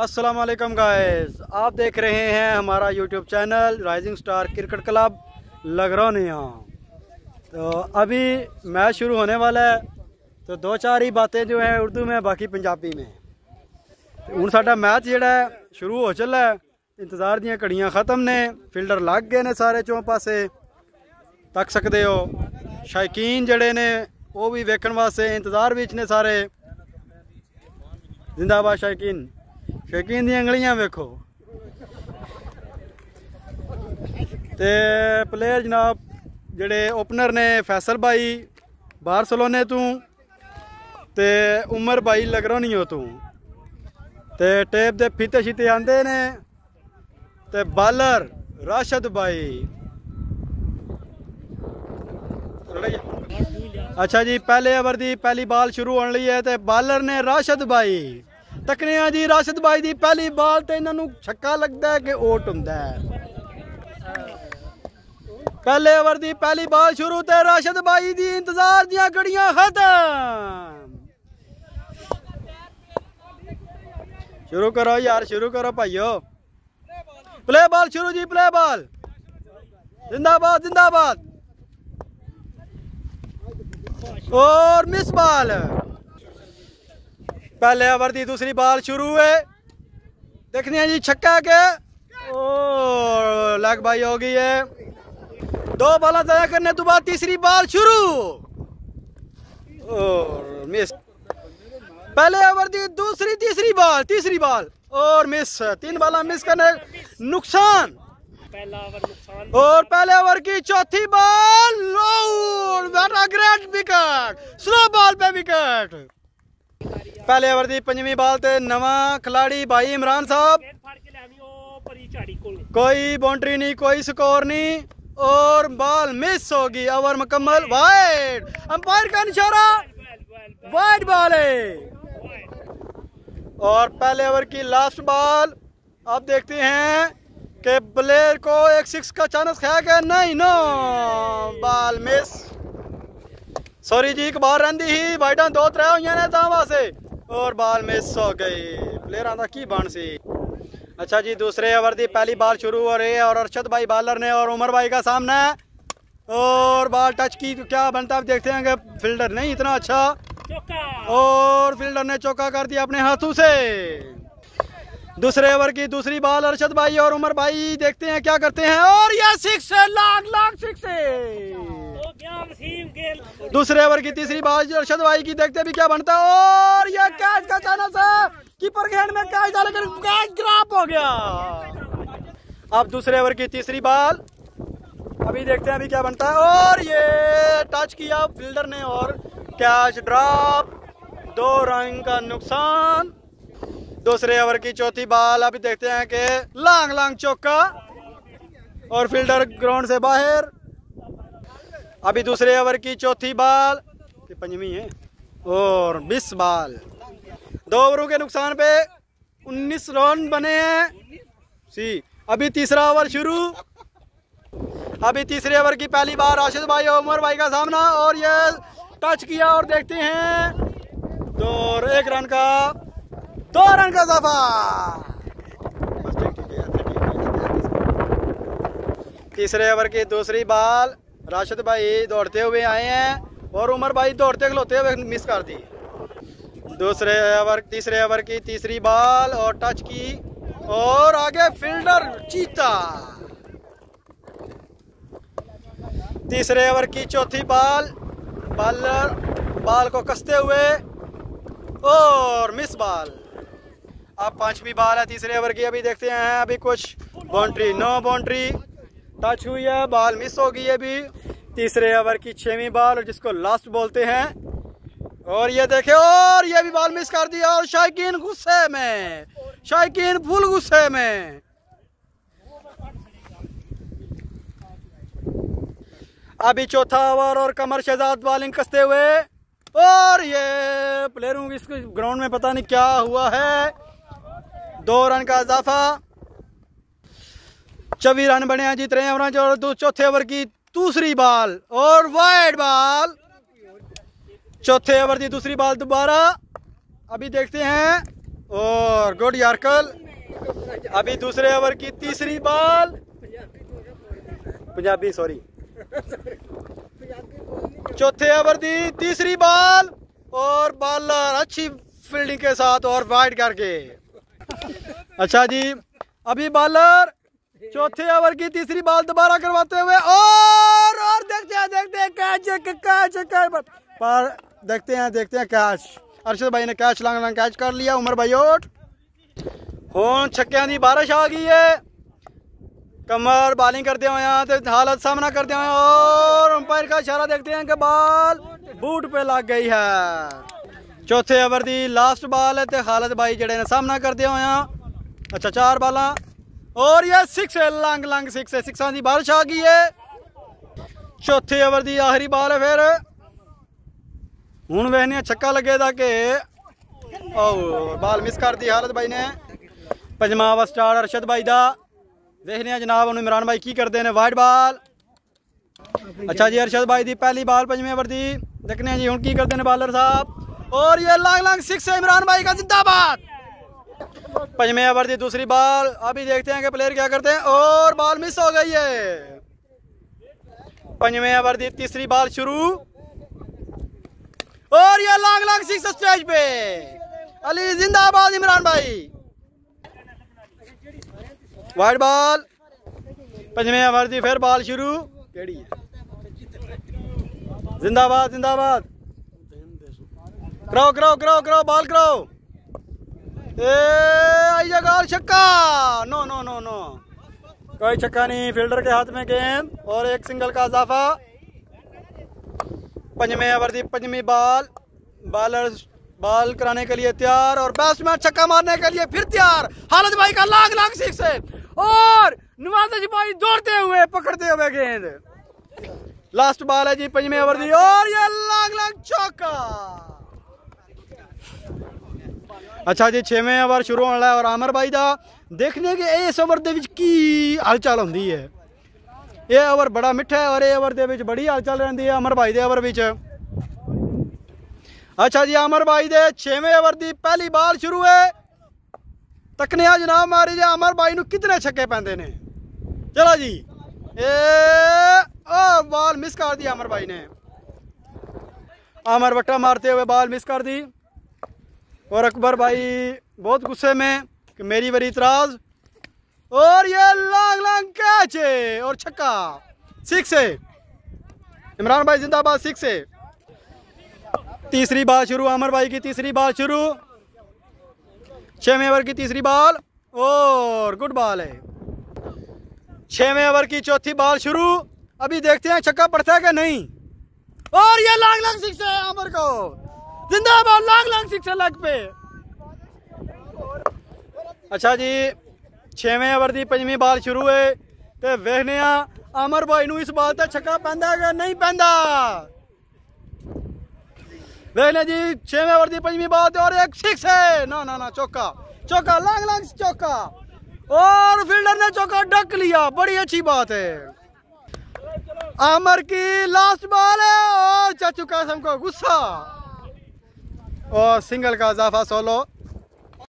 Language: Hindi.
अस्सलाम वालेकुम आप देख रहे हैं हमारा YouTube channel rising star cricket club Lagrauniya तो अभी मैच शुरू होने वाला है। तो दो चार ही बातें जो हैं उर्दू में, बाकी पंजाबी में। हूँ साडा मैच जोड़ा है, शुरू हो चला है। इंतज़ार दियाँ घड़ियाँ ख़त्म ने। फील्डर लग गए ने सारे चौं पासे। तक सकते हो। शायकीन जड़े ने वो भी वेखण वास्ते इंतज़ार भी ने सारे। जिंदाबाद शायकीन ਸ਼ੌਕੀਨ ਦੀਆਂ ਅੰਗਲੀਆਂ ਵੇਖੋ। ਤੇ ਪਲੇਅਰ ਜਨਾਬ, ਜਿਹੜੇ ਓਪਨਰ ਨੇ ਫੈਸਲ ਭਾਈ ਬਾਰਸਲੋਨੇ ਤੋਂ ਤੇ ਉਮਰ ਭਾਈ ਲਗਰੋਨੀਓ ਤੋਂ। ਤੇ ਟੇਪ ਦੇ ਫੀਤੇ ਸ਼ੀਤੇ ਆਂਦੇ ਨੇ ਤੇ ਬਾਲਰ ਰਾਸ਼ਦ ਭਾਈ ਅੱਛਾ ਜੀ, ਪਹਿਲੇ ਓਵਰ ਦੀ ਪਹਿਲੀ ਬਾਲ ਸ਼ੁਰੂ ਹੋਣ ਲਈ ਹੈ ਤੇ ਬਾਲਰ ਨੇ ਰਾਸ਼ਦ ਭਾਈ ਤਕਨੇ ਆ ਜੀ ਰਾਸ਼ਦ ਬਾਈ ਦੀ ਪਹਿਲੀ ਬਾਲ ਤੇ ਇਹਨਾਂ ਨੂੰ ਛੱਕਾ ਲੱਗਦਾ ਹੈ ਕਿ ਓਟ ਹੁੰਦਾ ਹੈ ਪਹਿਲੇ ਓਵਰ ਦੀ ਪਹਿਲੀ ਬਾਲ ਸ਼ੁਰੂ ਤੇ ਰਾਸ਼ਦ ਬਾਈ ਦੀ ਇੰਤਜ਼ਾਰ ਦੀਆਂ ਘੜੀਆਂ ਖਤਮ ਸ਼ੁਰੂ ਕਰੋ ਯਾਰ ਸ਼ੁਰੂ ਕਰੋ ਭਾਈਓ प्ले बॉल शुरू जी प्ले बॉल जिंदाबाद जिंदाबाद और मिस बॉल पहले ओवर दी, दूसरी बॉल शुरू है। देखने हैं जी, छक्का के। ओ, लग भाई हो गई है। दो बॉल तय करने तो बाद तीसरी बॉल शुरू। और मिस पहले ओवर दी, दूसरी, तीसरी बॉल तीसरी बॉल। और मिस तीन बॉल मिस करने। नुकसान। और पहले ओवर की चौथी ball great wicket slow ball पे विकेट पहले ओवर की पंजवी बॉल ते नवा खिलाड़ी भाई इमरान साहब। कोई बाउंड्री नहीं, कोई स्कोर नहीं, और बॉल मिस होगी ओवर मुकम्मल वाइड अंपायर का इशारा वाइड बॉल है। और पहले ओवर की लास्ट बॉल आप देखते हैं कि प्लेयर को एक सिक्स का चांस है कि नहीं नो बॉल मिस सॉरी जी, एक बार रही ही वाइडा दो त्रै हुई ने वास्ते। और बॉल मिस हो गई प्लेयर का की बन सी? अच्छा जी, दूसरे ओवर की पहली बॉल शुरू हो रही है और अरशद भाई बॉलर ने और उमर भाई का सामना है। और बॉल टच की क्या बनता है देखते हैं फील्डर नहीं, इतना अच्छा। और फील्डर ने चौका कर दिया अपने हाथों से। दूसरे ओवर की दूसरी बॉल अरशद भाई और उमर भाई देखते हैं क्या करते हैं। और यह सिक्स है लाख लाख सिक्स दूसरे ओवर की तीसरी बॉल अरशद भाई की देखते भी क्या बनता है। और यह कैच का चांस है। कीपर के हैंड में कैच डाल कैच ड्रॉप हो गया। अब दूसरे ओवर की तीसरी बॉल। अभी देखते हैं अभी क्या बनता है। और ये टच किया फील्डर ने और कैच ड्रॉप दो रन का नुकसान। दूसरे ओवर की चौथी बॉल। अभी देखते हैं कि लांग लांग चौका। और फील्डर ग्राउंड से बाहर। अभी दूसरे ओवर की चौथी बॉल। पंजवी है। और बीस बाल। दो ओवरों के नुकसान पे 19 रन बने हैं। सी, अभी तीसरा ओवर शुरू। अभी तीसरे ओवर की पहली बार राशिद भाई और उमर भाई का सामना और ये टच किया और देखते हैं। दो एक रन का, दो रन का इजाफा। तीसरे ओवर की दूसरी बॉल। राशिद भाई दौड़ते हुए आए हैं और उमर भाई दौड़ते खलोते हुए मिस कर दी दूसरे ओवर तीसरे ओवर की तीसरी बॉल और टच की और आगे फील्डर चीता। तीसरे ओवर की चौथी बॉल बॉलर बॉल को कसते हुए और मिस बॉल अब पांचवी बॉल है, तीसरे ओवर की अभी देखते हैं, अभी कुछ बाउंड्री नो बाउंड्री टच हुई है बॉल मिस हो गई है अभी। तीसरे ओवर की छवीं बॉल और जिसको लास्ट बोलते हैं। और ये देखे, और ये भी बॉल मिस कर दिया और शायकीन गुस्से में, शायकीन फुल गुस्से में। अभी चौथा ओवर और कमर शहजाद बॉलिंग कसते हुए, और ये प्लेयरों की ग्राउंड में पता नहीं क्या हुआ है। दो रन का इजाफा। चौबी रन बने हैं जी त्रे ओवर और चौथे ओवर की दूसरी बॉल और वाइड बॉल। चौथे ओवर की दूसरी बॉल दोबारा। अभी देखते हैं। और गुड यारकल। अभी दूसरे ओवर की तीसरी बॉल। पंजाबी सॉरी चौथे ओवर की तीसरी बॉल। और बॉलर अच्छी फील्डिंग के साथ और वाइड करके। अच्छा जी, अभी बॉलर चौथे ओवर की तीसरी बॉल दोबारा करवाते हुए और और देखते हैं देखते हैं कैच कैच कैच पर देखते हैं देखते हैं कैच अरशद भाई ने कैच लंग लंग कैच कर लिया उमर भाई ओट ਹੁਣ ਛੱਕਿਆਂ ਦੀ ਬਾਰਿਸ਼ ਆ ਗਈ ਹੈ कमर बॉलिंग करते हुए तो हालत सामना करते हुए और अंपायर का इशारा देखते हैं कि बॉल बूट पे लग गई है चौथे ओवर की लास्ट बॉल है तो खालद भाई जड़े ने सामना करते हुए अच्छा चार बाल और ये सिक्स है लंग लंग सिक्स है। सिक्सा की बारिश आ गई है। चौथे ओवर की आखिरी बॉल है फिर। हूँ वेखने छक्का लगे था कि। बॉल मिस कर दी हालत भाई ने। पंजवा ओवर स्टार्ट अरशद भाई का देखने जनाब हम इमरान भाई की करते हैं वाइट बॉल अच्छा जी, अरशद भाई की पहली बॉल पंजवें ओवर की देखने जी हूँ की करते हैं बॉलर साहब। और ये लांग लांग सिक्स है, इमरान भाई का जिंदाबाद। पंजवें ओवर की दूसरी बॉल। अभी देखते हैं कि प्लेयर क्या करते हैं। और बॉल मिस हो गई है। ओवर की तीसरी बॉल शुरू। और ये लांग लांग सिक्स स्टेज पे। अली जिंदाबाद इमरान भाई। वाइट बॉल ओवर की फिर बॉल शुरू। जिंदाबाद जिंदाबाद। करो करो करो करो बॉल कराओ ए आई जगह छक्का। No no no no. कोई छक्का नहीं फील्डर के हाथ में गेंद और एक सिंगल का इजाफा। पंजवें ओवर की पंजवीं बॉल। बॉलर बॉल कराने के लिए तैयार और बैट्समैन छक्का मारने के लिए फिर तैयार। हालत भाई का लाख लाख सिक्स है और नवाज़ भाई दौड़ते हुए पकड़ते हुए गेंद। लास्ट बॉल है जी पंजवें ओवर दी और ये लाख लाख चौका ਅੱਛਾ ਜੀ 6ਵੇਂ ਓਵਰ ਸ਼ੁਰੂ ਹੋਣ ਵਾਲਾ ਔਰ ਅਮਰ ਬਾਈ ਦਾ ਦੇਖਨੇ ਕਿ ਇਸ ਓਵਰ ਦੇ ਵਿੱਚ ਕੀ ਹਲਚਲ ਹੁੰਦੀ ਹੈ। ਇਹ ਓਵਰ ਬੜਾ ਮਿੱਠਾ ਹੈ ਔਰ ਇਹ ਓਵਰ ਦੇ ਵਿੱਚ ਬੜੀ ਹਲਚਲ ਰਹਿੰਦੀ ਹੈ ਅਮਰ ਬਾਈ ਦੇ ਓਵਰ ਵਿੱਚ। ਅੱਛਾ ਜੀ, ਅਮਰ ਬਾਈ ਦੇ 6ਵੇਂ ਓਵਰ ਦੀ ਪਹਿਲੀ ਬਾਲ ਸ਼ੁਰੂ ਹੈ। ਤਕਨੇ ਜਨਾਬ ਮਾਰੀ ਜੇ, ਅਮਰ ਬਾਈ ਨੂੰ ਕਿਤਨੇ ਛੱਕੇ ਪੈਂਦੇ ਨੇ? ਚਲੋ ਜੀ, ਇਹ ਉਹ ਬਾਲ ਮਿਸ ਕਰ ਦੀ ਅਮਰ ਬਾਈ ਨੇ। ਅਮਰ ਵਟਾ ਮਾਰਤੇ ਹੋਏ ਬਾਲ ਮਿਸ ਕਰ ਦੀ और अकबर भाई, बहुत गुस्से में कि मेरी बड़ी इतराज। और ये लॉन्ग लॉन्ग कैच है और छक्का। सिक्स है इमरान भाई जिंदाबाद सिक्स है तीसरी बाल शुरू, अमर भाई की तीसरी बाल शुरू। छवें ओवर की तीसरी बॉल, और गुड बॉल है। छवें ओवर की चौथी बॉल शुरू। अभी देखते हैं छक्का पड़ता है कि नहीं। और ये लॉन्ग लॉन्ग सिक्स है, अमर को। जिंदाबाद लॉन्ग लॉन्ग सिक्स है लग पे अच्छा जी छवें ओवर की पंजवीं बॉल शुरू है तो वेखने अमर भाई ਨੂੰ इस बाल ਤੇ छक्का ਪੈਂਦਾ कि नहीं ਪੈਂਦਾ देखने जी छवें ओवर की पंजवी बात और एक सिक्स है ना ना ना चौका चौका लांग लांग चौका और फील्डर ने चौका डक लिया बड़ी अच्छी बात है आमर की लास्ट बॉल है और चाचू कासम को गुस्सा और सिंगल का इजाफा सोलो